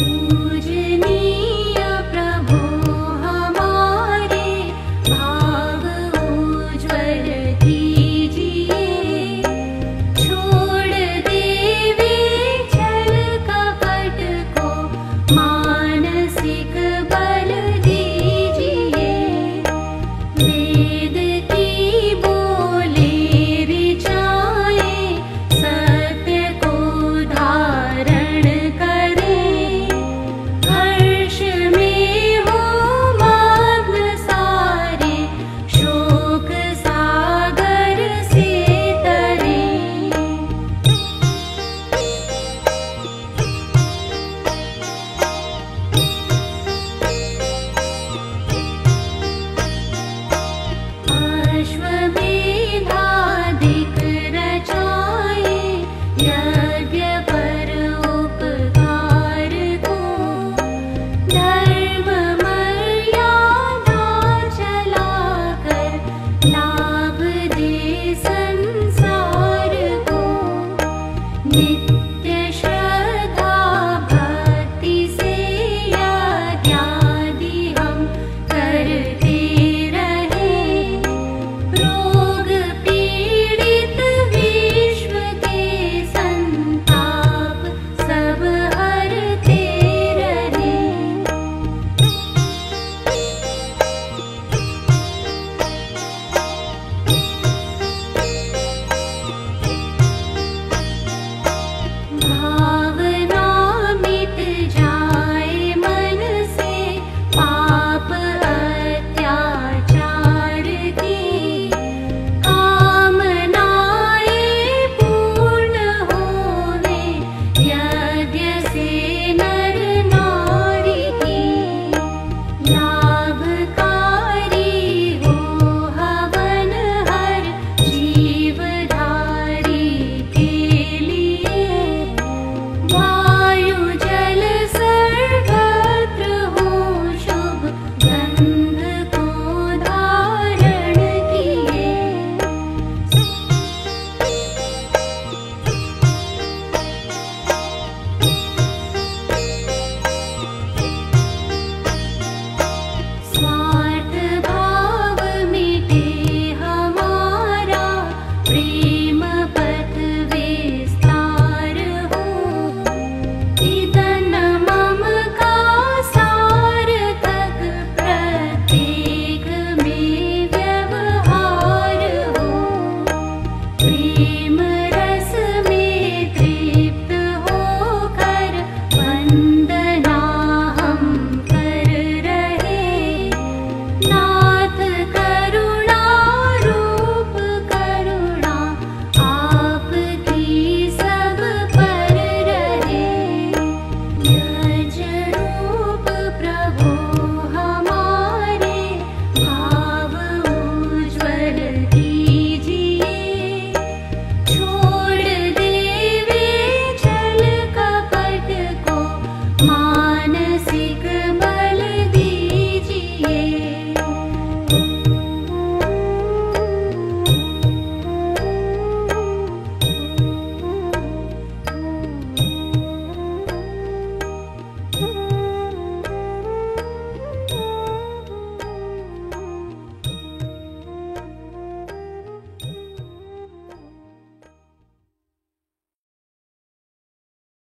Ooh.